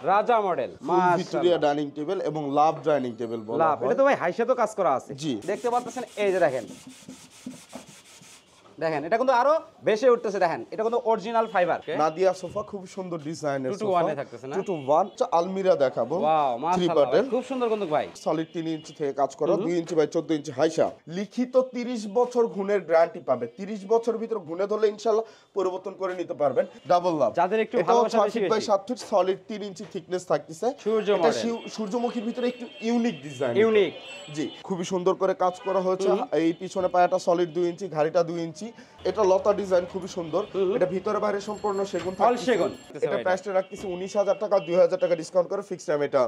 রাজা model Victoria dining table এবং love dining table বলা লাভ এটা তো ভাই হাইসা তো কাজ করা আছে। জি। দেখতে পাচ্ছেন এই যে দেখেন। দেখেন এটা কিন্তু আরও বেশি উঠতেছে দেখেন। এটা কিন্তু অরিজিনাল ফাইবার নাদিয়া সোফা খুব সুন্দর ডিজাইনের to এ থাকতেছে না? টু টু ওয়ান আলমিরা দেখাবো। ওয়াও মাশাআল্লাহ খুব সুন্দর কিন্তু ভাই। সলিড তিন ইঞ্চি থেকে কাজ করা দুই ইঞ্চি বাই চোদ্দ ইঞ্চি হাইসা। লিখিত তিরিশ বছর ঘুণের গ্যারান্টি পাবে। তিরিশ বছর ভিতরে ঘুণে ধরলে ইনশাল্লাহ পরিবর্তন করে নিতে পারবেন। ডাবল লাভ যাদের একটু ভালোবাসা বেশি বাই বেশি। সাত ফিট সলিড তিন ইঞ্চি থিকনেস থাকতেছে। এটা সূর্যমুখীর ভিতরে একটু ইউনিক ডিজাইন ইউনিক জি খুবই সুন্দর করে কাজ করা হয়েছে। এই পিছনে পায়াটা সলিড দুই ইঞ্চি ঘাড়িটা দুই ইঞ্চি এটা লতা ডিজাইন খুবই সুন্দর এটা ভিতরে বাইরে সম্পূর্ণ সেগুন। সেগুন। এটা প্রাইসটা রাখতেছি উনিশ হাজার টাকা দুই হাজার টাকা ডিসকাউন্ট করে ফিক্সড টাইম এটা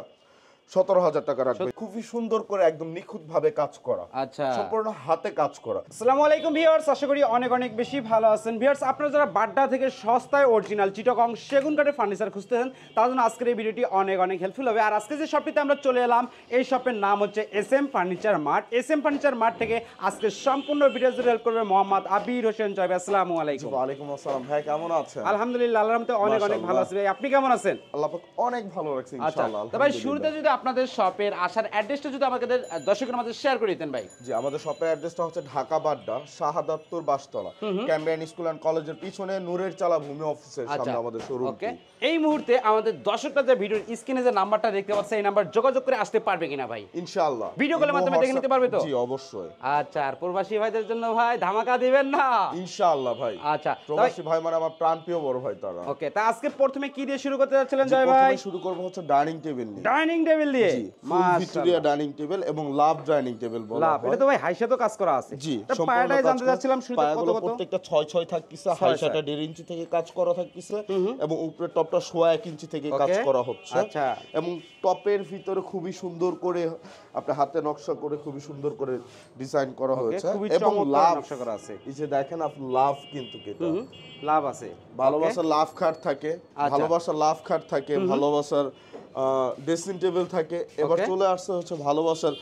সতেরো হাজার টাকা রাখবে। খুবই সুন্দর করে একদম নিখুঁত ভাবে কাজ করা। আচ্ছা। সম্পূর্ণ হাতে কাজ করা। আসসালামু আলাইকুম ভিউয়ার্স আশা করি অনেক অনেক বেশি ভালো আছেন। ভিউয়ার্স আপনারা যারা বাড্ডা থেকে সস্তায় অরিজিনাল চিটাগং সেগুন কাঠের ফার্নিচার খুঁজতেছেন তার জন্য আজকের এই ভিডিওটি অনেক অনেক হেল্পফুল হবে। আর আজকে যে শপটিতে আমরা চলে এলাম এই শপের নাম হচ্ছে S M furniture mart S M furniture mart থেকে আজকে সম্পূর্ণ ভিডিও জুড়ে হেল্প করবে মোহাম্মদ আবির হোসেন জয় আসসালামু আলাইকুম। আসসালাম। ভাই কেমন আছেন? আলহামদুলিল্লাহ রহমতে অনেক অনেক ভালো আছি। ভাই আপনি কেমন আছেন? আল্লাহ পাক অনেক ভালো রাখছে আচ্ছা। ইনশাআল্লাহ ভাই শুরুতে যদি আপনাদের শপের আসার অ্যাড্রেসটা যদি আমাদের দর্শকের মাঝে শেয়ার করে দিতেন ভাই। জি আমাদের শপের অ্যাড্রেসটা হচ্ছে Dhaka Badda শাহাদাত্তর Bastala. Cambrian school and কলেজের পিছনে নূরের চালা ভূমি অফিসের সামনে আমাদের শোরুম ওকে এই মুহূর্তে আমাদের দর্শকরা যে ভিডিওর স্ক্রিনে যে নাম্বারটা দেখতে পাচ্ছে এই নাম্বার যোগাযোগ করে আসতে পারবে কিনা ভাই? ইনশাআল্লাহ। ভিডিও কলের মাধ্যমে দেখে নিতে পারবে তো? জি অবশ্যই। আচ্ছা আর প্রবাসী ভাইদের জন্য ভাই ধামাকা দিবেন না? ইনশাআল্লাহ ভাই। আচ্ছা প্রবাসী ভাই মানে আমার প্রাণপ্রিয় বড় ভাই তারা। ওকে তা আজকে প্রথমে কি দিয়ে শুরু করতে যাচ্ছিলেন জয় ভাই? প্রথমে শুরু করব হচ্ছে ডাইনিং টেবিল ডাইনিং টেবিল দিয়ে ভিক্টোরিয়া ডাইনিং টেবিল এবং লাভ ডাইনিং টেবিল বলা লাভ এটা তো ভাই হাইসে তো কাজ করা আছে। জি পায়াটাই জানতে যাচ্ছিলাম শুরুতে কত কত? প্রত্যেকটা ছয় ছয় থাকতেছে হাইসাটা দেড় ইঞ্চি থেকে কাজ করা থাকতেছে এবং উপরে টপটা সোয়া এক ইঞ্চি থেকে কাজ করা হচ্ছে। আচ্ছা। এবং টপের ভিতরে খুবই সুন্দর করে আপনার হাতে নকশা করে খুবই সুন্দর করে ডিজাইন করা হয়েছে এবং লাভ নকশা করা আছে। এই যে দেখেন আপনি লাভ কিন্তু কেটে। লাভ আছে। ভালোবাসার লাভ খাট থাকে আচ্ছা। ভালোবাসার লাভ খাট থাকে ভালোবাসার ড্রেসিং টেবিল থাকে। এবার চলে আসছে হচ্ছে ভালোবাসার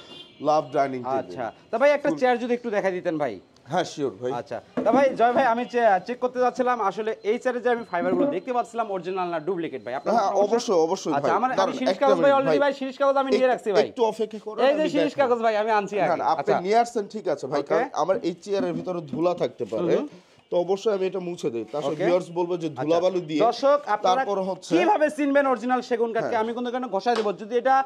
লাভ ডাইনিং টেবিল আচ্ছা। তা ভাই একটা চেয়ার যদি একটু দেখা দিতেন ভাই। হ্যাঁ শিওর ভাই। আচ্ছা। তা ভাই জয় ভাই আমি চেক করতে যাচ্ছিলাম আসলে এই চেয়ারে যে আমি ফাইবারগুলো দেখতে পাচ্ছিলাম অরিজিনাল না ডুপ্লিকেট ভাই। আপনার হ্যাঁ অবশ্যই অবশ্যই আচ্ছা ভাই। আমার আমি একটা কাগজ ভাই অলরেডি ভাই। শিরিষ কাগজ আমি নিয়ে রাখছি ভাই। একটু অপেক্ষা করুন এই যে দেখাই। কাগজ ভাই আমি আনছি আগে আপনি আচ্ছা। নিয়ে আসছেন ঠিক আছে ভাই কারণ আমার এই চেয়ারের ভিতরে ধুলা থাকতে পারে। তো অবশ্যই আমি এটা মুছে দেই। তার সাথে ভিউয়ার্স বলব যে ধুলাবালু দিয়ে দর্শক আপনারা হচ্ছে কীভাবে চিনবেন অরিজিনাল সেগুন কাঠকে আমি কিন্তু এখানে ঘষায় দেব। যদি এটা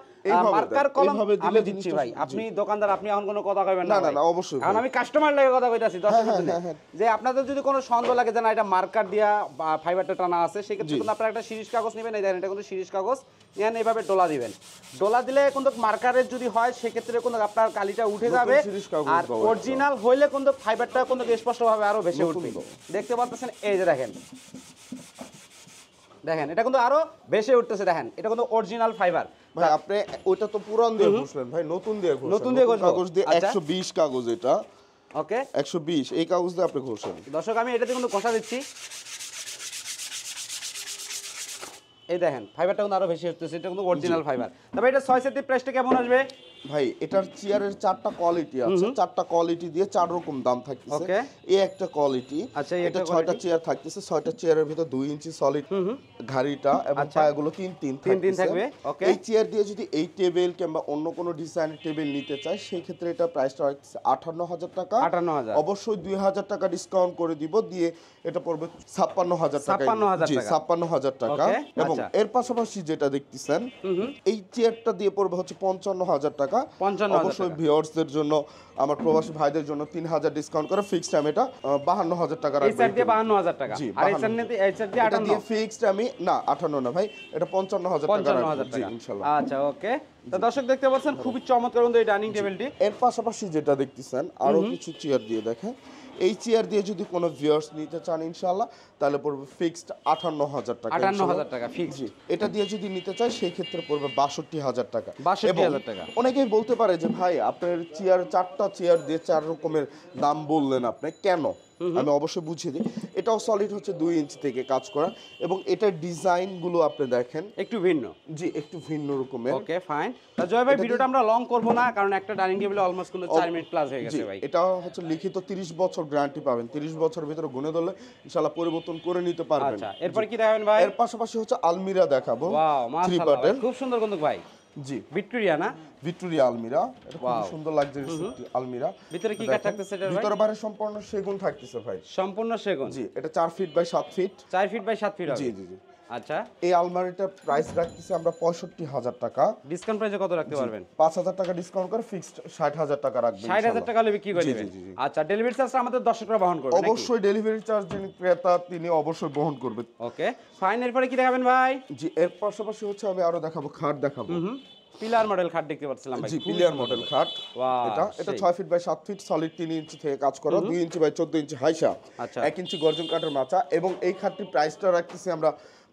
মার্কার কলম আমি দিচ্ছি ভাই। আপনি দোকানদার আপনি এখন কোনো কথা কইবেন না না, না, অবশ্যই কারণ আমি কাস্টমার লাগে কথা কইতাছি হ্যাঁ, জন্য। হ্যাঁ, হ্যাঁ। যে আপনাদের যদি কোনো সন্দেহ লাগে যে না এটা মার্কার দিয়া ফাইবারটা টানা আছে সেক্ষেত্রে কিন্তু আপনারা একটা শিরিষ কাগজ নেবেন। এই দেখেন এটা কিন্তু শিরিষ কাগজ। নেন এইভাবে ডোলা দিবেন। ডোলা দিলে কিন্তু মার্কারের যদি হয় সেক্ষেত্রে কিন্তু আপনার কালিটা উঠে যাবে। আর অরিজিনাল হইলে কিন্তু ফাইবারটা কিন্তু স্পষ্টভাবে আরও বেশি উঠবে দেওয়া। দেখতে পাচ্ছেন এই যে দেখেন। দেখেন এটা কিন্তু আরও বেশি উঠতেছে দেখেন। এটা কিন্তু অরিজিনাল ফাইবার ভাই আপনি ওইটা তো পুরান দিয়ে ঘষলেন। ভাই নতুন দিয়ে ঘষেন। নতুন দিয়ে? কাগজ দিয়ে আচ্ছা। 120 কাগজ এটা। ওকে। 120 এই কাগজ দিয়ে আপনি ঘষেন। দর্শক আমি এটাতে কিন্তু কষা দিচ্ছি। এই দেখেন ফাইবারটা কিন্তু আরও বেশি উঠতেছে এটা কিন্তু অরিজিনাল ফাইবার তবে এটা ছয় সেটের প্রাইসটা কেমন আসবে? ভাই এটার চেয়ারের চারটা কোয়ালিটি আছে। চারটা কোয়ালিটি দিয়ে চার রকম দাম থাকতেছে। Okay. এই একটা কোয়ালিটি আচ্ছা, এটা ছয়টা চেয়ার থাকতেছে। ছয়টা চেয়ারের ভিতর দুই ইঞ্চি সলিড ঘাড়িটা এবং আচ্ছা। পায়াগুলো তিন তিন তিন তিন থাকবে. এই চেয়ার দিয়ে যদি এই টেবিল কিংবা অন্য কোনো ডিজাইনের টেবিল নিতে চায় সেই ক্ষেত্রে এটা প্রাইসটা হচ্ছে আটান্ন হাজার টাকা। 58,000 অবশ্যই দুই হাজার টাকা ডিসকাউন্ট করে দিব। দিয়ে এটা পড়বে ছাপ্পান্ন হাজার টাকা। 56,000 টাকা। ছাপ্পান্ন হাজার টাকা। এবং আচ্ছা। এর পাশাপাশি যেটা দেখতেছেন এই চেয়ারটা দিয়ে পড়বে হচ্ছে পঞ্চান্ন হাজার টাকা। 55,000 অবশ্যই টাকা। ভিউয়ার্সদের জন্য আমার প্রবাসী ভাইদের জন্য তিন হাজার ডিসকাউন্ট করে ফিক্সড আমি এটা বাহান্ন হাজার টাকা দিয়ে বাহান্ন হাজার টাকা। জি, আর এই 52,000 সাইড নিতে এই সাইড দিয়ে ফিক্সড আমি না আটান্ন না ভাই এটা পঞ্চান্ন হাজার টাকা পঞ্চান্ন রাখব। টাকা। ইনশাল্লাহ আচ্ছা ওকে। তো দর্শক দেখতে পাচ্ছেন খুবই চমৎকার এই ডাইনিং টেবিলটি এর পাশাপাশি যেটা দেখতেছেন আরও কিছু চেয়ার দিয়ে দেখেন। এই চেয়ার দিয়ে যদি কোনো ভিউয়ার্স নিতে চান ইনশাল্লাহ তাহলে পড়বে ফিক্সড আটান্ন হাজার টাকা আটান্ন ইনশাল্লাহ। হাজার টাকা ফিক্সড জি এটা দিয়ে যদি নিতে চায় সেই ক্ষেত্রে পড়বে বাষট্টি হাজার টাকা 62,000 হাজার টাকা। অনেকেই বলতে পারে যে ভাই আপনার চেয়ার চারটা চেয়ার দিয়ে চার রকমের দাম বললেন আপনি কেন আমি অবশ্যই বুঝিয়ে দিই। এটাও সলিড হচ্ছে দুই ইঞ্চি থেকে কাজ করা এবং এটার ডিজাইনগুলো আপনি দেখেন। একটু ভিন্ন। জি একটু ভিন্ন রকমের। ওকে ফাইন জয় ভাই ভিডিওটা আমরা লং করব না কারণ একটা ডাইনিং টেবিলে অলমোস্ট কিন্তু 4 মিনিট প্লাস হয়ে গেছে ভাই। এটা হচ্ছে লিখিত 30 বছর গ্যারান্টি পাবেন। 30 বছর ভিতরে গুনে ধরলে ইনশাআল্লাহ পরিবর্তন করে নিতে পারবেন। আচ্ছা এরপর কি দেখাবেন ভাই? এর পাশাপাশি হচ্ছে আলমিরা দেখাবো। ওয়াও মাশাআল্লাহ খুব সুন্দর কিন্তু ভাই। জি। ভিক্টোরিয়া না ভিক্টোরিয়া আলমিরা। এটা খুব সুন্দর লাগছে একটি আলমিরা। ভিতরে কি কাঠ থাকতেছে এটা ভিতরে বাইরে সম্পূর্ণ সেগুন থাকতেছে ভাই। সম্পূর্ণ সেগুন? জি এটা 4 feet by 7 feet 4 feet by 7 feet জি জি জি। আচ্ছা। এই আলমারিটার প্রাইস রাখতেছি আমরা পঁয়ষট্টি হাজার টাকা। ডিসকাউন্ট প্রাইসে কত রাখতে পারবেন? পাঁচ হাজার টাকা ডিসকাউন্ট করে ফিক্সড ষাট হাজার টাকা রাখবেন ষাট হাজার টাকা হলে বিক্রি করে। আচ্ছা ডেলিভারি চার্জ আমাদের দর্শকরা বহন করবে অবশ্যই ডেলিভারি চার্জ যিনি ক্রেতা তিনি অবশ্যই বহন করবে। ওকে ফাইন এরপরে কি দেখাবেন ভাই? জি এর পাশাপাশি হচ্ছে আমি আরও দেখাবো খাট দেখাবো। পিলার মডেল খাট দেখতে পাচ্ছিলাম ভাই জি সুন্দর। মডেল খাট। এটা এটা সেই। ছয় ফিট বাই সাত ফিট সলিড তিন ইঞ্চি থেকে কাজ করা দুই ইঞ্চি বাই চোদ্দ ইঞ্চি হাইসা। আচ্ছা। এক ইঞ্চি গর্জন কাঠের মাচা। এবং এই খাটটির প্রাইসটা রাখতেছি আমরা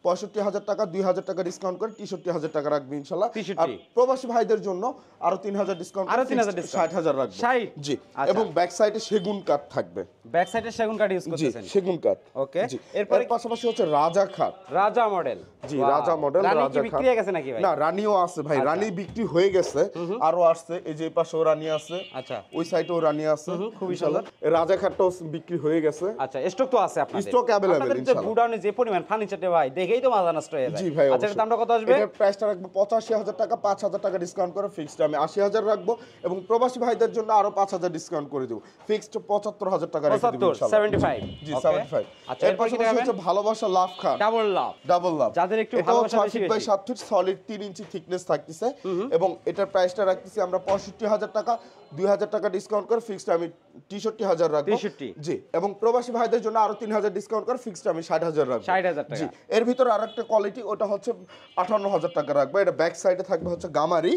পঁয়ষট্টি হাজার টাকা দুই হাজার টাকা ডিসকাউন্ট করে তেষট্টি হাজার টাকা রাখব ইনশাল্লাহ। আর প্রবাসী ভাইদের জন্য আরও তিন হাজার ডিসকাউন্ট আরও 3000 discount। ষাট হাজার রাখব। 60 জি। আচ্ছা। এবং ব্যাক সাইডে সেগুন কাঠ থাকবে। ব্যাক সাইডে সেগুন কাঠ ইউজ করতেছেন। সেগুন কাঠ। ওকে জি। এরপরে পাশাপাশি হচ্ছে রাজা খাট। রাজা মডেল জি রাজা মডেল রাজা বিক্রি হয়ে গেছে নাকি ভাই? না রানীও আছে ভাই। রানী বিক্রি হয়ে গেছে। আরও আসছে। এই যে পাশেও রানী আছে। আচ্ছা। ওই সাইডেও রানী আছে। খুবই ইনশাআল্লাহ। রাজা খাটটাও বিক্রি হয়ে গেছে। আচ্ছা স্টক তো আছে আপনাদের। আপনাদের যে ইনশাআল্লাহ। গুডাউনে যে পরিমাণ ফার্নিচারটা ভাই দেখেই তো মাথা নষ্ট হয়ে যায়। জি ভাই আচ্ছা দামটা কত আসবে? এটার প্রাইসটা রাখব পঁচাশি হাজার টাকা পাঁচ হাজার টাকা ডিসকাউন্ট করে ফিক্সড আমি আশি হাজার রাখব এবং প্রবাসী ভাইদের জন্য আরও পাঁচ হাজার ডিসকাউন্ট করে দেবো। ফিক্সড পঁচাত্তর হাজার টাকা রেখে দেবো 75 75 জি Okay. সেভেন্টি ফাইভ আচ্ছা এর এরপর কি হচ্ছে ভালোবাসা লাভ খাট ডাবল লাভ ডাবল লাভ যাদের একটু ভালোবাসা বেশি বাই বেশি। সাত ফিট সলিড তিন ইঞ্চি থিকনেস থাকতেছে। এবং এটার প্রাইসটা রাখতেছি আমরা পঁয়ষট্টি হাজার টাকা দুই হাজার টাকা ডিসকাউন্ট করে ফিক্সড আমি তেষট্টি হাজার রাখব। 63 জি এবং প্রবাসী ভাইদের জন্য আরও তিন হাজার ডিসকাউন্ট করে ফিক্সড আমি ষাট হাজার রাখব। 60,000 টাকা। জি এর ভিতরে আর একটা কোয়ালিটি ওটা হচ্ছে আটান্ন হাজার টাকা রাখবে। এটা ব্যাক সাইডে থাকবে হচ্ছে গামারি।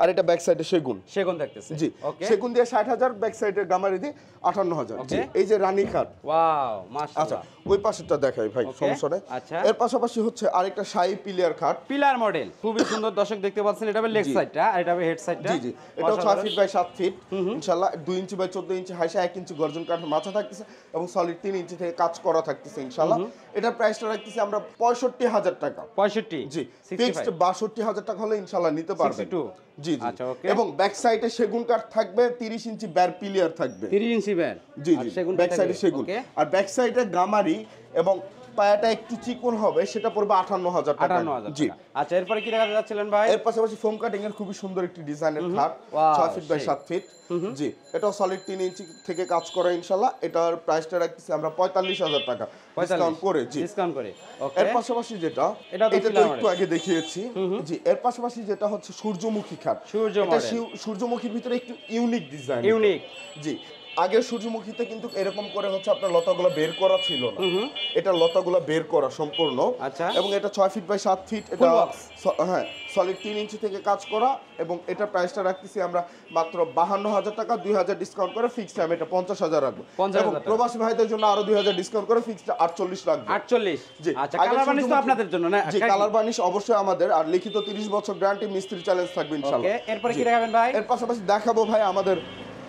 আর এটা ব্যাক সাইডে সেগুন। সেগুন থাকতেছে জি সেগুন দিয়ে ষাট হাজার ব্যাক সাইডে গামারি দিয়ে আটান্ন হাজার. এই যে রানী খাট। ওয়াও আচ্ছা মাশাআল্লাহ ওই পাশেরটা দেখাই ভাই সমস্যা নেই। আচ্ছা। এর পাশাপাশি হচ্ছে আরেকটা শাহী পিলিয়ার খাট। পিলার মডেল খুবই সুন্দর দর্শক দেখতে পাচ্ছেন এটা হবে লেগ সাইডটা আর এটা হবে হেড সাইডটা জি জি। এটাও ছয় ফিট বাই সাত ফিট ইনশাল্লাহ দুই ইঞ্চি বাই চোদ্দ ইঞ্চি হাইসা এক ইঞ্চি গর্জন কাঠের মাথা থাকতেছে এবং সলিড তিন ইঞ্চি থেকে কাজ করা থাকতেছে ইনশাল্লাহ এটার প্রাইসটা রাখতেছি আমরা পঁয়ষট্টি হাজার টাকা। 65 জি ফিক্সড বাষট্টি হাজার টাকা হলে ইনশাল্লাহ নিতে পারবেন। 62 জি জি আচ্ছা. এবং ব্যাক সাইডে সেগুন কাঠ থাকবে তিরিশ ইঞ্চি ব্যার পিলিয়ার থাকবে। 30 ইঞ্চি ব্যার। জি জি সেগুন ব্যাক সাইডে সেগুন। আর ব্যাক সাইডে গামারি এবং পায়াটা একটু চিকন হবে সেটা পড়বে আটান্ন হাজার টাকা। 58000 জি। আচ্ছা এরপরে কি দেখাতে যাচ্ছিলেন ভাই? এর পাশাপাশি ফোম কাটিং এর খুবই সুন্দর একটি ডিজাইনের খাট ছয় ফিট বাই সাত ফিট জি এটাও সলিড তিন ইঞ্চি থেকে কাজ করা ইনশাল্লাহ এটার প্রাইসটা রাখতেছি আমরা পঁয়তাল্লিশ হাজার টাকা। ডিসকাউন্ট করে জি। ডিসকাউন্ট করে এর পাশাপাশি যেটা এটা তো একটু আগে দেখিয়েছি। জি এর পাশাপাশি যেটা হচ্ছে সূর্যমুখী খাট। সূর্যমুখীর ভিতরে একটু ইউনিক ডিজাইন ইউনিক জি আগে সূর্যমুখীতে কিন্তু এরকম করে হচ্ছে আপনার লতাগুলো বের করা ছিল না। এটা লতাগুলো বের করা সম্পূর্ণ। আচ্ছা। এবং এটা ছয় ফিট বাই সাত ফিট এটা হ্যাঁ সলিড তিন ইঞ্চি থেকে কাজ করা এবং এটা প্রাইসটা রাখতেছি আমরা মাত্র বাহান্ন হাজার টাকা দুই হাজার ডিসকাউন্ট করে ফিক্সড আমি এটা পঞ্চাশ হাজার রাখব। এবং প্রবাসী ভাইদের জন্য আরও দুই হাজার ডিসকাউন্ট করে ফিক্সড আটচল্লিশ রাখব। 48 জি। আচ্ছা কালার বানিশ তো আপনাদের জন্য না? জি কালার বানিশ অবশ্যই আমাদের আর লিখিত 30 বছর গ্যারান্টি মিস্ত্রি চ্যালেঞ্জ থাকবে ইনশাআল্লাহ। ওকে এরপরে কি দেখাবেন ভাই? এর পাশাপাশি দেখাবো ভাই আমাদের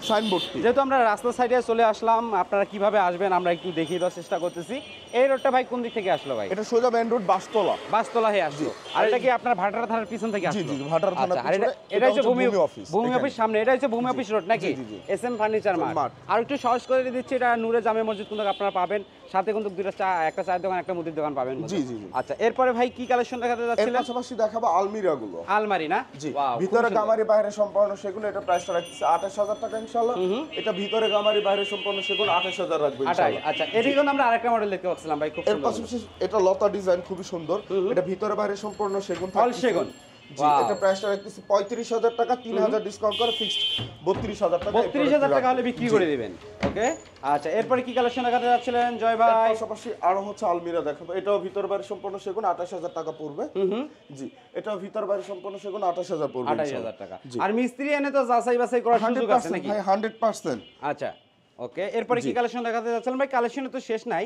সাইনবোর্ডটি। যেহেতু আমরা রাস্তার সাইডে চলে আসলাম আপনারা কীভাবে আসবেন আমরা একটু দেখিয়ে দেওয়ার চেষ্টা করতেছি। এই রোডটা ভাই কোন দিক থেকে আসলো ভাই? এটা সোজা মেন রোড বাসতলা। বাসতলা হয়ে আসলো। আর এটা কি আপনার ভাটারা থানার পিছন থেকে আসলো জি, জি, ভাটারা থানার আচ্ছা, আর এটা পিছনে, এটা এটা হচ্ছে ভূমি অফিস, ভূমি অফিস সামনে এটা হচ্ছে ভূমি অফিস রোড নাকি। S M furniture mart. আর একটু সহজ করে দিচ্ছি এটা নূরে জামে মসজিদ কিন্তু আপনারা পাবেন? সাথে কিন্তু দুইটা চা একটা চায়ের দোকান একটা মুদির দোকান পাবেন জি, জি। আচ্ছা এরপরে ভাই কি কালেকশন দেখাতে যাচ্ছিলেন? পাশাপাশি দেখাবো আলমিরা গুলো আলমারি না? জি ভিতরে। গামারি বাইরে সম্পূর্ণ সেগুলো এটা প্রাইসটা আঠাশ হাজার টাকা এটা ভিতরে গামারি বাইরে সম্পূর্ণ সেগুন আঠাশ হাজার রাখব আটাই আচ্ছা। এদিকে কিন্তু আমরা আরেকটা মডেল দেখতে পাচ্ছিলাম ভাই খুব এর পাশাপাশি এটা লতা ডিজাইন খুবই সুন্দর। এটা ভিতরে বাইরে সম্পূর্ণ সেগুন সেগুন। জি এটা প্রাইসটা রাখতেছি পঁয়ত্রিশ হাজার টাকা তিন হাজার ডিসকাউন্ট করে ফিক্সড বত্রিশ হাজার টাকা বত্রিশ হাজার টাকা হলে বিক্রি করে দিবেন ওকে? আচ্ছা এরপরে কি কালেকশন দেখাতে যাচ্ছিলেন জয় ভাই? পাশাপাশি আরও হচ্ছে আলমিরা দেখাবো। এটাও ভিতর বাইরে সম্পূর্ণ সেগুন আঠাশ হাজার টাকা পড়বে। জি এটাও ভিতর বাইরে সম্পূর্ণ সেগুন আঠাশ হাজার পড়বে আঠাশ হাজার টাকা। আর মিস্ত্রি এনে তো যাচাই বাছাই করার সুযোগ আছে নাকি? হান্ড্রেড পার্সেন্ট আচ্ছা ওকে এরপরে কি কালেকশন দেখাতে যাচ্ছিলেন? ভাই কালেকশনে তো শেষ নাই।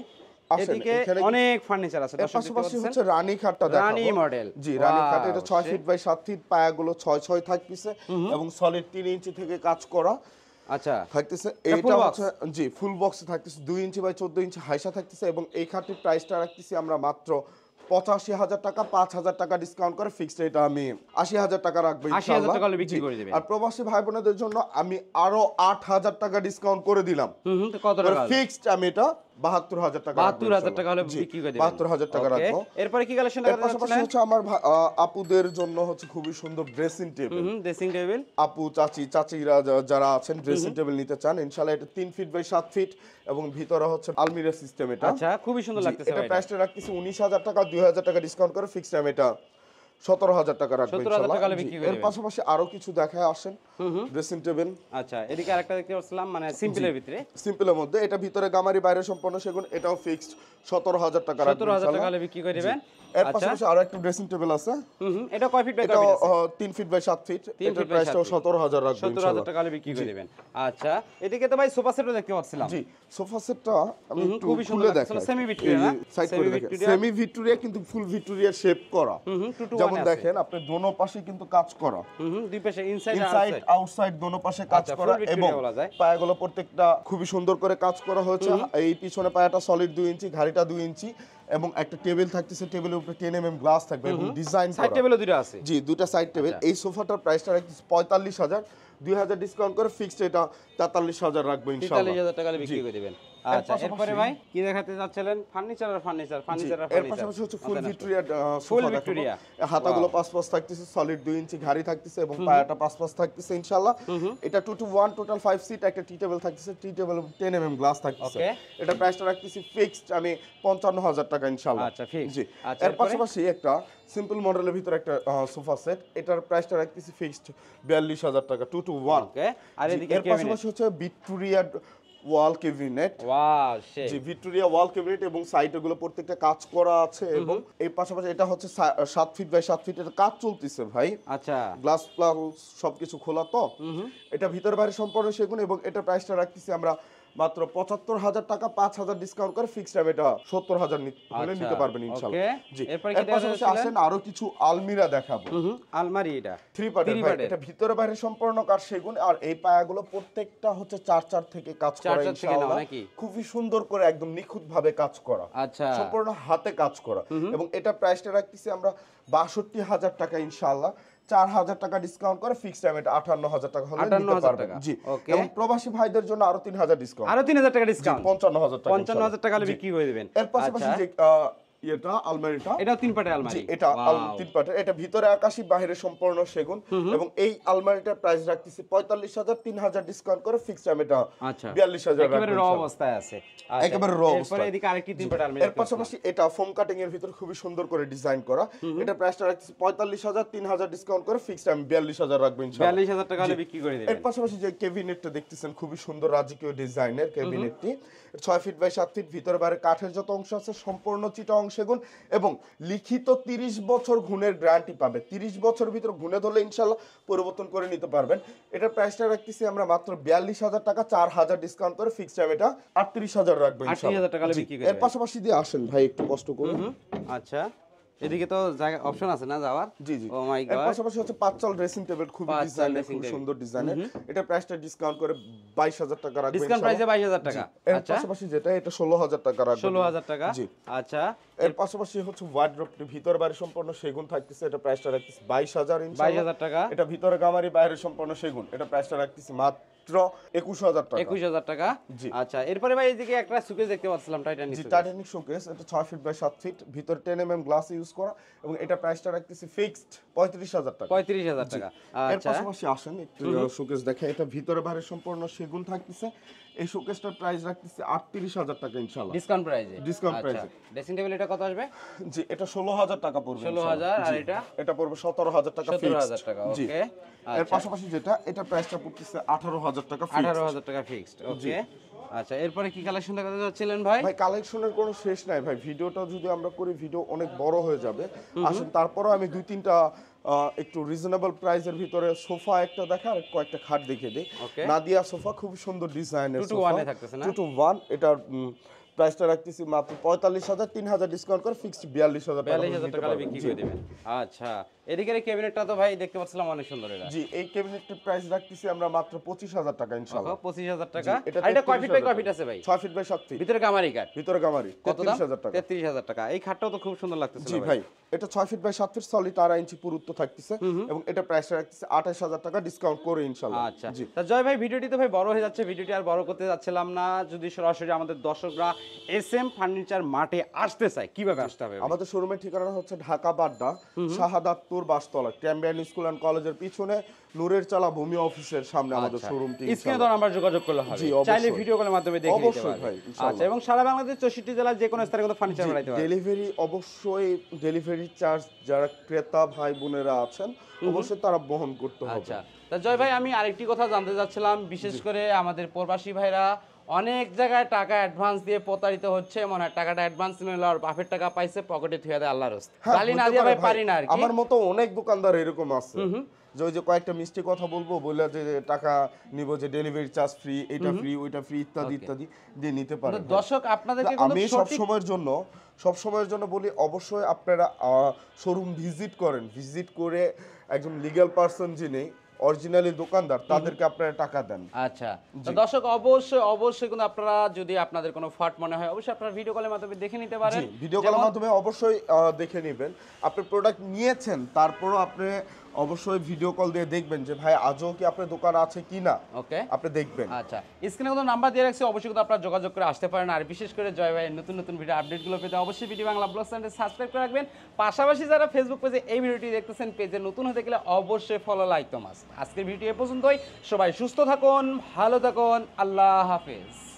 এদিকে অনেক ফার্নিচার আছে এর দর্শক দেখতে পাশাপাশি হচ্ছে রানী খাটটা দেখাবো রানী মডেল। জি রানী খাট এটা ছয় ফিট বাই সাত ফিট পায়াগুলো ছয় ছয় থাকতেছে এবং সলিড তিন ইঞ্চি থেকে কাজ করা আচ্ছা থাকতেছে এইটা হচ্ছে জি ফুল বক্সে থাকতেছে দুই ইঞ্চি বাই চোদ্দ ইঞ্চি হাইসা থাকতেছে এবং এই খাটটির প্রাইসটা রাখতেছি আমরা মাত্র পঁচাশি হাজার টাকা পাঁচ হাজার টাকা ডিসকাউন্ট করে ফিক্সড এটা আমি আশি হাজার টাকা রাখব 80,000 ইনশাআল্লাহ। টাকা হলে বিক্রি জি। করে দিবেন। আর প্রবাসী ভাই বোনেদের জন্য আমি আরও আট হাজার টাকা ডিসকাউন্ট করে দিলাম? ফিক্সড আমি এটা বাহাত্তর হাজার টাকা বাহাত্তর হাজার টাকা হলে বিক্রি করে বাহাত্তর হাজার টাকা রাখব। এরপরে কি কালেকশন পাশাপাশি হচ্ছে আমার আপুদের জন্য হচ্ছে খুবই সুন্দর ড্রেসিং টেবিল ড্রেসিং টেবিল আপু চাচি চাচিরা যারা আছেন ড্রেসিং টেবিল নিতে চান ইনশাআল্লাহ এটা তিন ফিট বাই সাত ফিট এবং ভিতরে হচ্ছে আলমিরা সিস্টেম এটা। আচ্ছা খুবই সুন্দর লাগতেছে এটা ভাই প্রাইসটা রাখতেছি উনিশ হাজার টাকা দুই হাজার টাকা ডিসকাউন্ট করে ফিক্সড টাইম এটা। সতেরো হাজার টাকা রাখব 17,000 ইনশাআল্লাহ। টাকা হলে জি, বিক্রি করে এর পাশাপাশি আরও কিছু দেখায় আসেন। ড্রেসিং টেবিল আচ্ছা এদিকে আরেকটা দেখতে পাচ্ছিলাম মানে সিম্পলের ভিতরে। সিম্পলের মধ্যে। এটা ভিতরে গামারি বাইরে সম্পূর্ণ সেগুন এটাও ফিক্সড সতেরো হাজার টাকা সতেরো হাজার টাকা বিক্রি করে দিবেন। এর আচ্ছা। পাশাপাশি আরও একটা ড্রেসিং টেবিল আছে। হুম হুম এটা কয় ফিট বাই কয় এটাও ফিট আছে? আহ, তিন ফিট বাই সাত ফিট এটার প্রাইসটাও সাত feet। সতেরো সত্তর হাজার টাকা হলে বিক্রি করে দিবেন। আচ্ছা এদিকে তো ভাই সোফা সেটও দেখতে পাচ্ছিলাম। জি সোফা সেটটা আমি একটু খুলে। দেখাই। দেখেন Victoria। সেমি ভিক্টোরিয়া কিন্তু ফুল ভিক্টোরিয়া শেপ করা। যেমন দেখেন আপনি দোনো পাশে কিন্তু কাজ করা। দুই পাশে ইনসাইড ইনসাইড আউটসাইড দোনো পাশে কাজ আচ্ছা, করা এবং। পায়াগুলো প্রত্যেকটা খুবই সুন্দর করে কাজ করা হয়েছে। এই পিছনে পায়াটা সলিড দুই ইঞ্চি ঘাড়িটা দুই ইঞ্চি এবং একটা টেবিল থাকতেছে টেবিলের উপরে টেন এম এম গ্লাস থাকবে এবং ডিজাইন সাইড টেবিলও দুটো আছে। জি দুটা সাইড টেবিল। এই সোফাটার প্রাইসটা হাজার। দুই হাজার ডিসকাউন্ট করে ফিক্সড এটা তেতাল্লিশ হাজার রাখব তেতাল্লিশ ইনশাআল্লাহ হাজার টাকা হলে বিক্রি করে দিবেন। আচ্ছা পাশাপাশি- এরপরে ভাই? কি দেখাতে যাচ্ছিলেন ফার্নিচার আর ফার্নিচার ফার্নিচার আর এর পাশাপাশি হচ্ছে ফুল ভিক্টোরিয়া Full Victoria। হাতাগুলো পাঁচ পাঁচ থাকতেছে সলিড দুই ইঞ্চি ঘাড়ি থাকতেছে এবং পায়াটা পাঁচ পাঁচ থাকতেছে ইনশাল্লাহ এটা টু টু টোটাল সিট একটা টি টেবিল থাকতেছে T table ten M M glass থাকতেছে এটা প্রাইসটা রাখতেছি ফিক্সড আমি পঞ্চান্ন হাজার টাকা ইনশাল্লাহ আচ্ছা। জি। আচ্ছা, এর পাশাপাশি একটা সিম্পল মডেলের ভিতরে একটা সোফা সেট এটার প্রাইসটা রাখতেছি ফিক্সড বিয়াল্লিশ হাজার টাকা টু টু ওয়ান ওকে আর এদিকে এর পাশাপাশি হচ্ছে ভিক্টোরিয়া ওয়াল কেবিনেট ওয়াও জি ভিক্টোরিয়া ওয়াল ক্যাবিনেট এবং সাইড এগুলো প্রত্যেকটা কাজ করা আছে এবং এই পাশাপাশি এটা হচ্ছে সা- সাত ফিট বাই সাত ফিটের কাজ চলতেছে ভাই। আচ্ছা। গ্লাস প্লাস সবকিছু খোলা তো। এটা ভিতর বাইরে সম্পূর্ণ সেগুন এবং এটা প্রাইসটা রাখতেছি আমরা মাত্র পঁচাত্তর হাজার টাকা পাঁচ হাজার ডিসকাউন্ট করে ফিক্সড টাইম এটা সত্তর হাজার হলে আচ্ছা, নিতে পারবেন ইনশাল্লাহ। জি। এর পাশাপাশি আসেন আরও কিছু আলমিরা দেখাবো। আলমারি এটা। থ্রি পার্টের। এটা ভিতরে বাইরে সম্পূর্ণ কাজ সেগুন আর এই পায়াগুলো প্রত্যেকটা হচ্ছে চার চার থেকে কাজ করা ইনশাআল্লাহ। খুবই সুন্দর করে একদম নিখুঁত ভাবে কাজ করা। আচ্ছা। সম্পূর্ণ হাতে কাজ করা। এবং এটা প্রাইসটা রাখতেছি আমরা বাষট্টি হাজার টাকা ইনশাআল্লাহ। চার হাজার টাকা ডিসকাউন্ট করে ফিক্সড পেমেন্ট আটান্ন হাজার টাকা হলে 58,000 নিতে পারবেন টাকা। জি. এবং প্রবাসী ভাইদের জন্য আরও তিন হাজার ডিসকাউন্ট আরও তিন হাজার টাকা ডিসকাউন্ট পঞ্চান্ন হাজার টাকা পঞ্চান্ন হাজার টাকা বিক্রি করে দিবেন। এর পাশাপাশি আচ্ছা, যে আহ, আলমারিটা। এটাও তিন পাটের আলমারি। এটা তিন পাটের। এটা ভিতরে আকাশি বাইরে সম্পূর্ণ সেগুন। এবং এই আলমারিটার প্রাইস রাখতেছি পঁয়তাল্লিশ হাজার তিন হাজার ডিসকাউন্ট করে ফিক্সড টাইম এটা আচ্ছা। বিয়াল্লিশ হাজার একেবারে র অবস্থায় আছে। আচ্ছা, একেবারে raw অবস্থায়। এদিকে আরেকটি তিন পাটের আলমারি এর পাশাপাশি এটা ফোম কাটিং এর ভিতর খুবই সুন্দর করে ডিজাইন করা। এটা প্রাইসটা রাখছি পঁয়তাল্লিশ হাজার তিন হাজার ডিসকাউন্ট করে ফিক্সড টাইম বিয়াল্লিশ হাজার রাখবেন বিয়াল্লিশ হাজার টাকা বিক্রি করে এর পাশাপাশি যে ক্যাবিনেটটা দেখতেছেন খুবই সুন্দর রাজকীয় ডিজাইনের ক্যাবিনেটটি। ছয় ফিট বাই সাত ফিট ভিতরে বাইরে কাঠের যত অংশ আছে সম্পূর্ণ চিটা অংশেগুন এবং লিখিত তিরিশ বছর ঘুণের গ্যারান্টি পাবে। তিরিশ বছর ভিতর ঘুণে ধরলে ইনশাল্লাহ পরিবর্তন করে নিতে পারবেন। এটার প্রাইসটা রাখতেছি আমরা মাত্র বিয়াল্লিশ হাজার টাকা চার হাজার ডিসকাউন্ট করে ফিক্সড টাইম এটা আটত্রিশ হাজার রাখবেন 38,000 টাকা বিক্রি করে এর পাশাপাশি দিয়ে আসেন ভাই একটু কষ্ট করুন। আচ্ছা। এদিকে তো জায়গা অপশন আছে না যাওয়ার? জি জি। ও মাই গড পাশাপাশি হচ্ছে পাঁচচাল ড্রেসিং টেবিল খুবই পাঁচচাল ডিজাইনের খুব সুন্দর ডিজাইনের এটা প্রাইসটা ডিসকাউন্ট করে বাইশ হাজার টাকা রাখব ডিসকাউন্ট প্রাইসে বাইশ হাজার টাকা। এর আচ্ছা। পাশাপাশি যেটা এটা ষোলো হাজার টাকা রাখব ষোলো হাজার টাকা। জি। আচ্ছা। এর পাশাপাশি হচ্ছে ওয়ার্ড্রপটি ভিতর বাইরে সম্পূর্ণ সেগুন থাকতেছে এটা প্রাইসটা রাখতেছি বাইশ হাজার বাইশ হাজার টাকা। এটা ভিতরে গামারি বাইরে সম্পূর্ণ সেগুন এটা প্রাইসটা রাখতেছি মাত্র একুশ হাজার টাকা। একুশ হাজার টাকা? আচ্ছা এরপরে ভাই এদিকে একটা সুকেস দেখতে পাচ্ছিলাম টাইটানিক টাইটানিক শোকেস এটা ছয় ফিট বাই সাত ফিট ভিতরে ten M M glass use করা এবং এটা প্রাইসটা রাখতেছি ফিক্সড পঁয়ত্রিশ হাজার টাকা। পঁয়ত্রিশ হাজার টাকা। এর আচ্ছা। পাশাপাশি আসেন একটু শোকেস দেখে এটা ভিতরে বাইরে সম্পূর্ণ সেগুন থাকতেছে। এই শোকেসটার প্রাইস রাখতেছি আটত্রিশ হাজার টাকা ইনশাল্লাহ ডিসকাউন্ট প্রাইসে price এ। ড্রেসিং টেবিল এটা কত আসবে? জি এটা ষোলো হাজার টাকা পড়বে ষোলো হাজার আর এটা? এটা পড়বে সতেরো হাজার টাকা সতেরো হাজার টাকা ওকে এর পাশাপাশি যেটা এটা প্রাইসটা পড়তেছে আঠারো হাজার টাকা। আঠারো হাজার টাকা ফিক্সড ওকে আচ্ছা এরপরে কি কালেকশন দেখাতে যাচ্ছিলেন ভাই? ভাই কালেকশনের কোনো শেষ নাই ভাই। ভিডিওটা যদি আমরা করি ভিডিও অনেক বড় হয়ে যাবে। আসুন তারপরেও আমি দুই তিনটা আহ, একটু রিজনেবল প্রাইসের ভিতরে সোফা একটা দেখা আর কয়েকটা খাট দেখে দিই. নাদিয়া সোফা খুব সুন্দর ডিজাইনের Two to one এ থাকতেছে না? টু টু ওয়ান এটার প্রাইসটা রাখতেছি মাত্র পঁয়তাল্লিশ হাজার তিন হাজার ডিসকাউন্ট করে ফিক্সড বিয়াল্লিশ হাজার টাকা বিয়াল্লিশ হাজার টাকা বিক্রি করে দেবেন। আচ্ছা এদিকের এই ক্যাবিনেটটা তো ভাই দেখতে পাচ্ছিলাম অনেক সুন্দর এটা। জি এই ক্যাবিনেটটির প্রাইস রাখতেছি আমরা মাত্র পঁচিশ হাজার টাকা ইনশাল্লাহ পঁচিশ হাজার টাকা। এটা কয় ফিট বাই কয় ফিট আছে ভাই? ছয় ফিট বাই সাত ফিট। ভিতরে কামারি কাঠ ভিতরে গামারি কত দাম? হাজার টাকা। তেত্রিশ হাজার টাকা। এই খাটটাও তো খুব সুন্দর লাগতেছে জি ভাই? এটা ছয় ফিট বাই সাত ফিট সলিড আড়াই ইঞ্চি পুরুত্ব থাকতেছে। এবং এটা প্রাইস রাখতেছে আঠাশ হাজার টাকা ডিসকাউন্ট করে ইনশাল্লাহ আচ্ছা। তা জয় ভাই ভিডিওটি তো ভাই বড় হয়ে যাচ্ছে ভিডিওটি আর বড় করতে যাচ্ছিলাম না। যদি সরাসরি আমাদের দর্শকরা এস এম ফার্নিচার মাঠে আসতে চায় কীভাবে আসতে হবে? আমাদের শোরুমের ঠিকানা হচ্ছে Dhaka Badda Shahadatpur Bashtola Cambrian school and কলেজের পিছনে নূরের চালা ভূমি অফিসের সামনে আমাদের। শোরুমটি স্ক্রিনে তো নাম্বার যোগাযোগ করলে হবে। চাইলে ভিডিও কলের মাধ্যমে দেখে নিতে অবশ্যই পারবে। ভাই, আচ্ছা এবং সারা বাংলাদেশ চৌষট্টি জেলার যে কোনো স্থানে কিন্তু ফার্নিচার বানাইতে পারবে। ডেলিভারি অবশ্যই ডেলিভারি চার্জ যারা ক্রেতা ভাই বোনেরা আছেন অবশ্যই তারা বহন করতে হবে। আচ্ছা। তা জয় ভাই আমি আরেকটি কথা জানতে চাচ্ছিলাম বিশেষ করে আমাদের প্রবাসী ভাইরা অনেক জায়গায় টাকা অ্যাডভান্স দিয়ে প্রতারিত হচ্ছে মনে হয় টাকাটা অ্যাডভান্স নিল আর বাপের টাকা পাইছে পকেটে থুয়ে দেয় আল্লাহর হ্যাঁ, গালি না দিয়ে ভাই। পারি না আর কি। আমার মতো অনেক দোকানদার এরকম আছে। যে ওই যে কয়েকটা মিষ্টি কথা বলব বলে যে টাকা নিব যে ডেলিভারি চার্জ ফ্রি এটা ফ্রি ওইটা ফ্রি ইত্যাদি ইত্যাদি দিয়ে নিতে পারে দর্শক আপনাদেরকে না, আমি সব সময়ের জন্য সব সময়ের জন্য বলি অবশ্যই আপনারা শোরুম ভিজিট করেন। ভিজিট করে একজন লিগ্যাল পার্সন যিনি অরিজিনালি দোকানদার তাদেরকে আপনারা টাকা দেন। আচ্ছা। দর্শক অবশ্যই অবশ্যই কিন্তু আপনারা যদি আপনাদের কোনো ফাট মনে হয় অবশ্যই আপনারা ভিডিও কলের মাধ্যমে দেখে নিতে পারেন। ভিডিও কলের মাধ্যমে অবশ্যই দেখে নেবেন। আপনি প্রোডাক্ট নিয়েছেন তারপরও আপনি অবশ্যই ভিডিও কল দিয়ে দেখবেন যে ভাই আজও কি আপনার দোকান আছে কি না? ওকে। আপনি দেখবেন। আচ্ছা স্ক্রিনে কোনো নাম্বার দিয়ে রাখছি অবশ্যই কিন্তু আপনারা যোগাযোগ করে আসতে পারেন। আর বিশেষ করে জয় ভাই নতুন নতুন ভিডিও আপডেটগুলো পেতে অবশ্যই video Bangla blog channel subscribe করে রাখবেন। পাশাপাশি যারা ফেসবুক পেজে এই ভিডিওটি দেখতেছেন পেজে নতুন হতে গেলে অবশ্যই ফলো লাইক তো মাস্ট আজকের ভিডিও এ পর্যন্তই। সবাই সুস্থ থাকুন ভালো থাকুন। আল্লাহ হাফেজ।